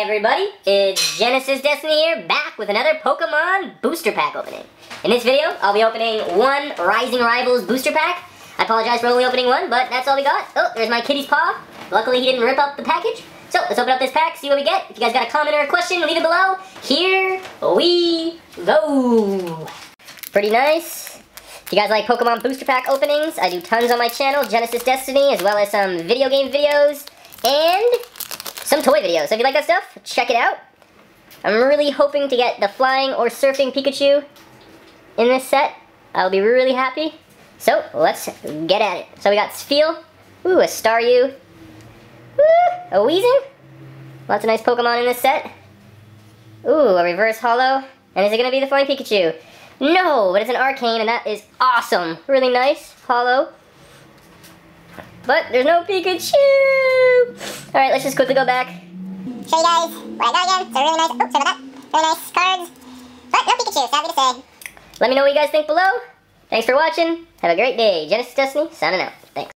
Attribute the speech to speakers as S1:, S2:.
S1: everybody, it's Genesis Destiny here, back with another Pokemon booster pack opening. In this video, I'll be opening one Rising Rivals booster pack. I apologize for only opening one, but that's all we got. Oh, there's my kitty's paw. Luckily, he didn't rip up the package. So, let's open up this pack, see what we get. If you guys got a comment or a question, leave it below. Here we go. Pretty nice. If you guys like Pokemon booster pack openings, I do tons on my channel, Genesis Destiny, as well as some video game videos, and toy videos. So if you like that stuff, check it out. I'm really hoping to get the flying or surfing Pikachu in this set. I'll be really happy. So, let's get at it. So we got Spheal. Ooh, a Staryu. Ooh, a Weezing. Lots of nice Pokemon in this set. Ooh, a reverse holo. And is it going to be the flying Pikachu? No, but it's an Arcanine, and that is awesome. Really nice. Holo. But there's no Pikachu! Alright, let's just quickly go back.
S2: Show you guys where I got again. So really nice, oops, sorry about that. Really nice cards. But no Pikachu, sadly to say.
S1: Let me know what you guys think below. Thanks for watching. Have a great day. Genesis Destiny, signing out. Thanks.